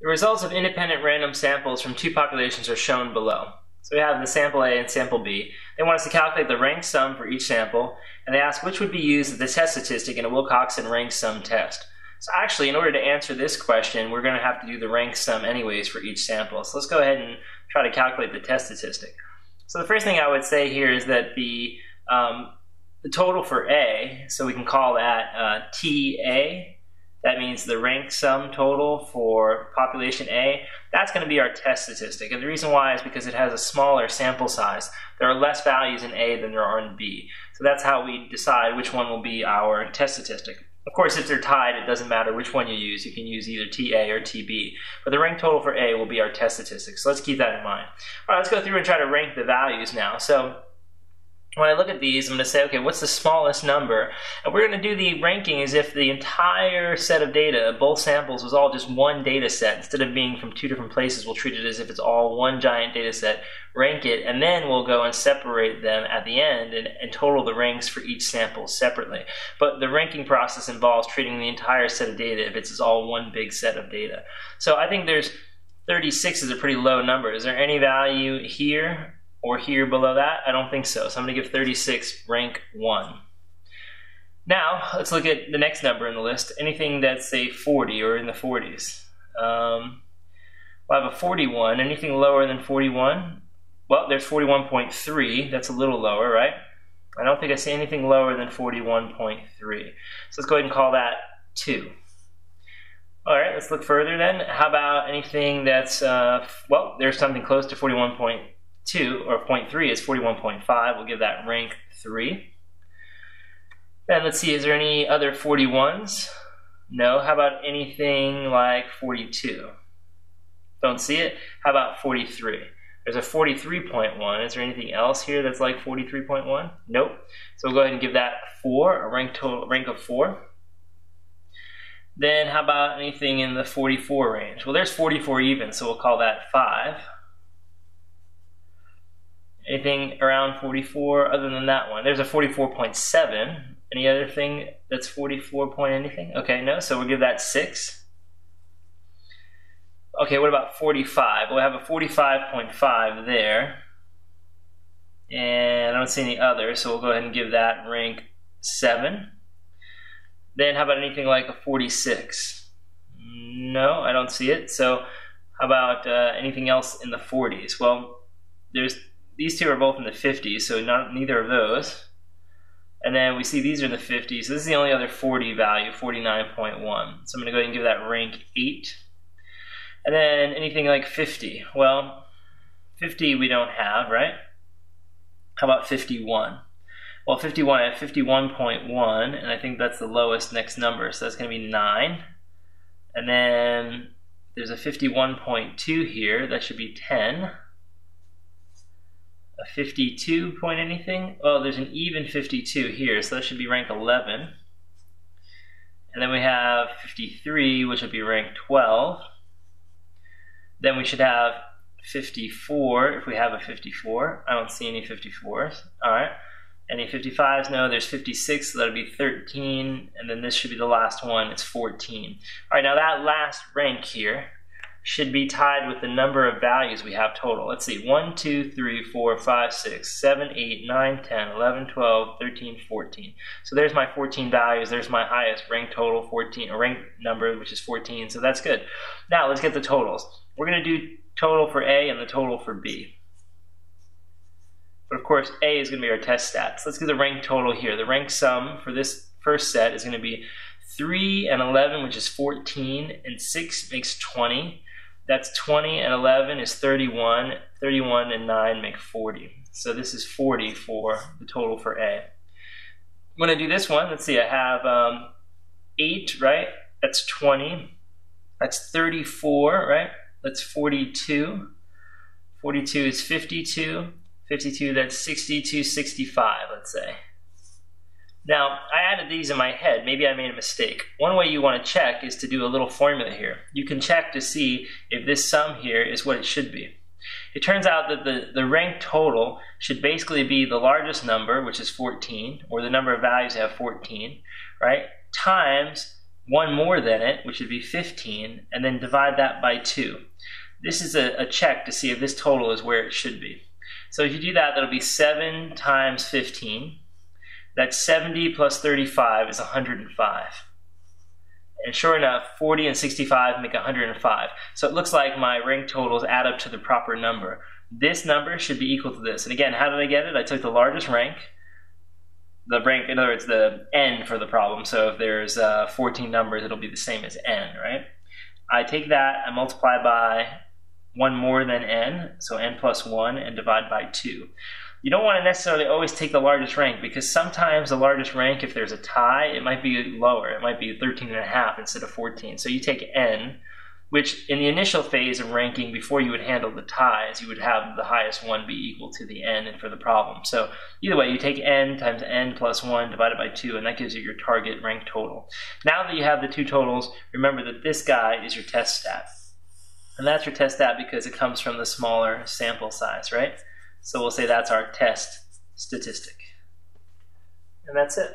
The results of independent random samples from two populations are shown below. So we have the sample A and sample B. They want us to calculate the rank sum for each sample, and they ask which would be used as the test statistic in a Wilcoxon rank sum test. So actually, in order to answer this question, we're going to have to do the rank sum anyways for each sample. So let's go ahead and try to calculate the test statistic. So the first thing I would say here is that the, um, the total for A, so we can call that uh, TA, that means the rank sum total for population A, that's going to be our test statistic. And the reason why is because it has a smaller sample size. There are less values in A than there are in B. So that's how we decide which one will be our test statistic. Of course, if they're tied, it doesn't matter which one you use. You can use either TA or TB. But the rank total for A will be our test statistic. So let's keep that in mind. All right, let's go through and try to rank the values now. So when I look at these, I'm going to say, okay, what's the smallest number? And we're going to do the ranking as if the entire set of data, both samples, was all just one data set. Instead of being from two different places, we'll treat it as if it's all one giant data set, rank it, and then we'll go and separate them at the end and, and total the ranks for each sample separately. But the ranking process involves treating the entire set of data if it's all one big set of data. So I think there's 36 is a pretty low number. Is there any value here or here below that? I don't think so. So I'm going to give 36 rank 1. Now, let's look at the next number in the list. Anything that's, say, 40 or in the 40s. Um, we'll have a 41. Anything lower than 41? Well, there's 41.3. That's a little lower, right? I don't think I see anything lower than 41.3. So let's go ahead and call that 2. All right, let's look further then. How about anything that's, uh, well, there's something close to 41.3 2, or 0.3 is 41.5. We'll give that rank 3. Then let's see, is there any other 41s? No. How about anything like 42? Don't see it. How about 43? There's a 43.1. Is there anything else here that's like 43.1? Nope. So we'll go ahead and give that 4, a rank, total, rank of 4. Then how about anything in the 44 range? Well, there's 44 even, so we'll call that 5. Anything around 44 other than that one? There's a 44.7. Any other thing that's 44 point anything? Okay, no, so we'll give that 6. Okay, what about 45? We'll have a 45.5 there. And I don't see any others, so we'll go ahead and give that rank 7. Then how about anything like a 46? No, I don't see it. So how about uh, anything else in the 40s? Well, there's these two are both in the 50s, so not neither of those. And then we see these are in the 50s. So this is the only other 40 value, 49.1. So I'm going to go ahead and give that rank 8. And then anything like 50. Well, 50 we don't have, right? How about 51? Well, 51, I have 51.1, and I think that's the lowest next number, so that's going to be 9. And then there's a 51.2 here, that should be 10 a 52 point anything. Well, there's an even 52 here, so that should be rank 11. And then we have 53, which would be rank 12. Then we should have 54, if we have a 54. I don't see any 54s. All right. Any 55s? No, there's 56, so that'll be 13. And then this should be the last one, it's 14. All right, now that last rank here, should be tied with the number of values we have total. Let's see, 1, 2, 3, 4, 5, 6, 7, 8, 9, 10, 11, 12, 13, 14. So there's my 14 values. There's my highest rank total, 14, or rank number, which is 14. So that's good. Now let's get the totals. We're going to do total for A and the total for B. But of course, A is going to be our test stats. Let's get the rank total here. The rank sum for this first set is going to be 3 and 11, which is 14, and 6 makes 20. That's 20 and 11 is 31. 31 and 9 make 40. So this is 40 for the total for A. When I do this one, let's see, I have um, 8, right? That's 20. That's 34, right? That's 42. 42 is 52. 52, that's 62, 65, let's say. Now, I added these in my head. Maybe I made a mistake. One way you want to check is to do a little formula here. You can check to see if this sum here is what it should be. It turns out that the, the rank total should basically be the largest number, which is 14, or the number of values that have 14, right, times one more than it, which would be 15, and then divide that by 2. This is a, a check to see if this total is where it should be. So if you do that, that'll be 7 times 15. That's 70 plus 35 is 105. And sure enough, 40 and 65 make 105. So it looks like my rank totals add up to the proper number. This number should be equal to this. And again, how did I get it? I took the largest rank, the rank, in other words, the n for the problem. So if there's uh, 14 numbers, it'll be the same as n, right? I take that, I multiply by 1 more than n, so n plus 1, and divide by 2 you don't want to necessarily always take the largest rank because sometimes the largest rank, if there's a tie, it might be lower. It might be 13 and a half instead of 14. So you take n, which in the initial phase of ranking, before you would handle the ties, you would have the highest one be equal to the n for the problem. So either way, you take n times n plus 1 divided by 2, and that gives you your target rank total. Now that you have the two totals, remember that this guy is your test stat. And that's your test stat because it comes from the smaller sample size, right? So we'll say that's our test statistic. And that's it.